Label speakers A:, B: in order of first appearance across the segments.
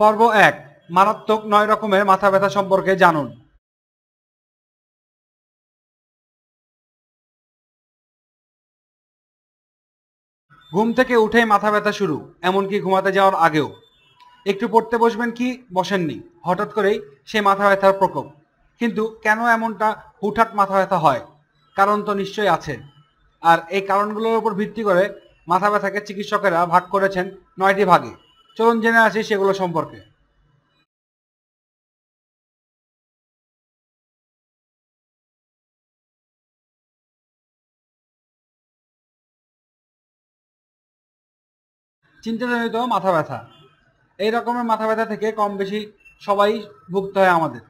A: পর্ব এক, মারাত্মক নয় রকমের মাথা ব্যথা সম্পর্কে জানুন। ঘুম থেকে উঠেই মাথা ব্যথা শুরু, এমনকি ঘুমাতে যাওয়ার আগেও। একটু পড়তে বসবেন কি, বসেননি, হঠাৎ করেই সে মাথা ব্যথার প্রকোপ। কিন্তু কেন এমনটা হুটহাট মাথা ব্যথা হয়? কারণ তো নিশ্চয়ই আছে। আর এই কারণগুলোর উপর ভিত্তি করে মাথা ব্যথাকে চিকিৎসকেরা ভাগ করেছেন নয়টি ভাগে। চলুন জেনে আসি সেগুলো সম্পর্কে। চিন্তাজনিত মাথা ব্যথা। এই রকমের মাথা ব্যথা থেকে কম বেশি সবাই ভুগতে হয় আমাদের।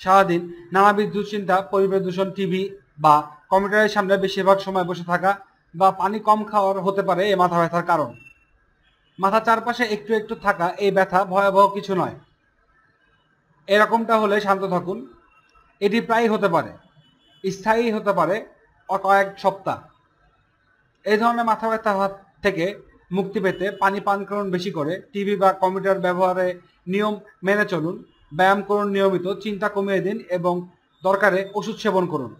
A: সারাদিন নানাবিধ দুশ্চিন্তা, পরিবেশ দূষণ, টিভি বা কম্পিউটারের সামনে বেশিরভাগ সময় বসে থাকা বা পানি কম খাওয়ার হতে পারে এই মাথা ব্যথার কারণ। মাথা চারপাশে একটু একটু থাকা, এই ব্যথা ভয়াবহ কিছু নয়। এরকমটা হলে শান্ত থাকুন। এটি প্রায় হতে পারে, স্থায়ী হতে পারে কয়েক সপ্তাহ। এই ধরনের মাথা ব্যথা থেকে মুক্তি পেতে পানি পান করুন বেশি করে, টিভি বা কম্পিউটার ব্যবহারে নিয়ম মেনে চলুন, ব্যায়াম করুন নিয়মিত, চিন্তা কমিয়ে দিন এবং দরকারে ওষুধ সেবন করুন।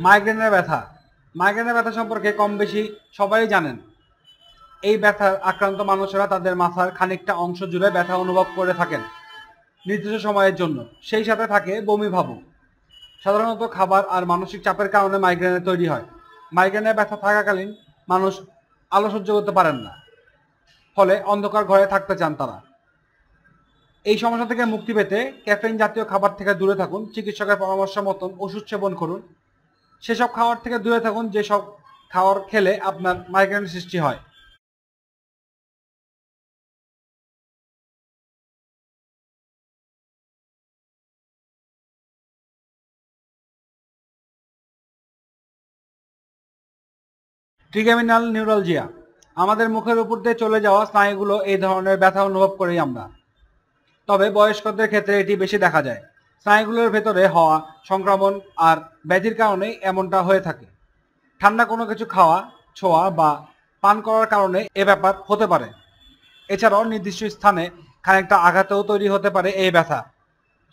A: মাইগ্রেনের ব্যথা। মাইগ্রেনের ব্যথা সম্পর্কে কম বেশি সবাই জানেন। এই ব্যথার আক্রান্ত মানুষেরা তাদের মাথার খানিকটা অংশ জুড়ে ব্যথা অনুভব করে থাকেন নির্দিষ্ট সময়ের জন্য। সেই সাথে থাকে বমি ভাবও সাধারণত খাবার আর মানসিক চাপের কারণে মাইগ্রেনের তৈরি হয়। মাইগ্রেনের ব্যথা থাকাকালীন মানুষ আলো সহ্য করতে পারেন না। ফলে অন্ধকার ঘরে থাকতে চান তারা। এই সমস্যা থেকে মুক্তি পেতে ক্যাফেইন জাতীয় খাবার থেকে দূরে থাকুন। চিকিৎসকের পরামর্শ মতন ওষুধ সেবন করুন। সেসব খাওয়ার থেকে দূরে থাকুন, যেসব খাবার খেলে আপনার মাইগ্রেন সৃষ্টি হয়। ট্রিগ্যামিনাল নিউরালজিয়া আমাদের মুখের উপর দিয়ে চলে যাওয়া স্নায়ুগুলো এই ধরনের ব্যথা অনুভব করি আমরা। তবে বয়স্কদের ক্ষেত্রে এটি বেশি দেখা যায়। স্নায়ুগুলোর ভেতরে হওয়া সংক্রমণ আর ব্যাধির কারণেই এমনটা হয়ে থাকে। ঠান্ডা কোনো কিছু খাওয়া, ছোঁয়া বা পান করার কারণে এ ব্যাপার হতে পারে। এছাড়াও নির্দিষ্ট স্থানে খানিকটা আঘাতেও তৈরি হতে পারে এই ব্যথা।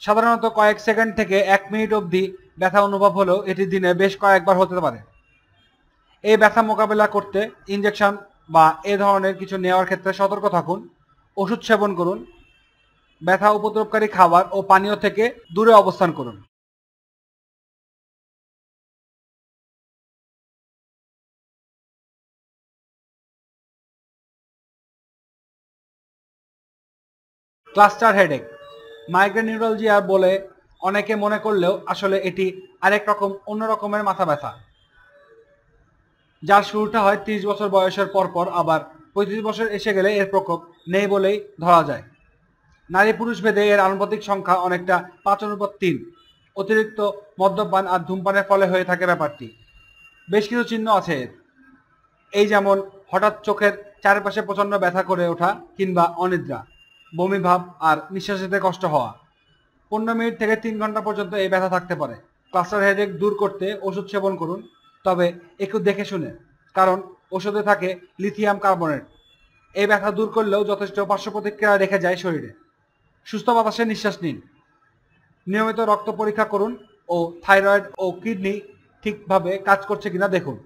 A: সাধারণত কয়েক সেকেন্ড থেকে এক মিনিট অবধি ব্যথা অনুভব হলেও এটি দিনে বেশ কয়েকবার হতে পারে। এই ব্যথা মোকাবেলা করতে ইঞ্জেকশন বা এ ধরনের কিছু নেওয়ার ক্ষেত্রে সতর্ক থাকুন, ওষুধ সেবন করুন ব্যথা উপদ্রবকারী খাবার ও পানীয় থেকে দূরে অবস্থান করুন। Cluster headache. মাইগ্রেন নিউরোলজিয়া বলে অনেকে মনে করলেও আসলে এটি আরেক রকম, অন্য রকমের মাথা ব্যথা। যার শুরুটা হয় ত্রিশ বছর বয়সের পর পর আবার পঁয়ত্রিশ বছর এসে গেলে এর প্রকোপ নেই বলেই ধরা যায়। নারী পুরুষ ভেদে এর আনুপাতিক সংখ্যা অনেকটা পাঁচ অনুপাত তিন। অতিরিক্ত মদ্যপান আর ধূমপানের ফলে হয়ে থাকে ব্যাপারটি। বেশ কিছু চিহ্ন আছে। এর এই যেমন হঠাৎ চোখের চারপাশে প্রচণ্ড ব্যথা করে ওঠা কিংবা অনিদ্রা বমি ভাব আর নিঃশ্বাস নিতে কষ্ট হওয়া। পনেরো মিনিট থেকে তিন ঘণ্টা পর্যন্ত এই ব্যথা থাকতে পারে। ক্লাস্টার হেডেক দূর করতে ওষুধ সেবন করুন, তবে একটু দেখে শুনে, কারণ ওষুধে থাকে লিথিয়াম কার্বনেট। এই ব্যথা দূর করলেও যথেষ্ট পার্শ্ব প্রতিক্রিয়া রেখে যায় শরীরে। সুস্থ বাতাসে নিঃশ্বাস নিন। নিয়মিত রক্ত পরীক্ষা করুন ও থাইরয়েড ও কিডনি ঠিকভাবে কাজ করছে কিনা দেখুন।